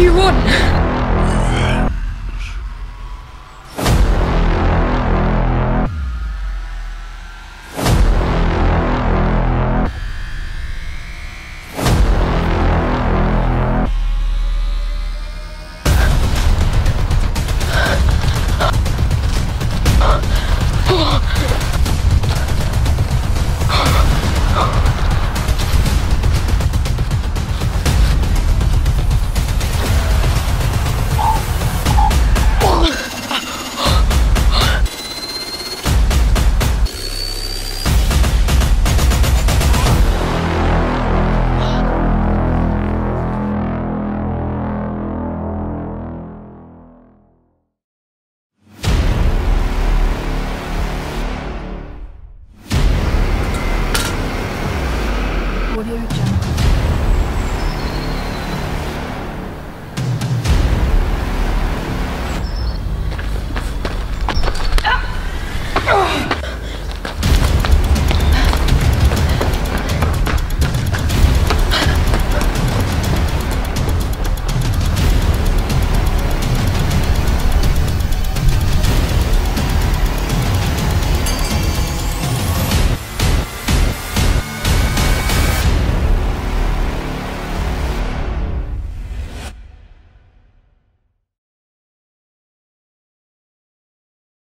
you want? Audio